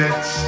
It's.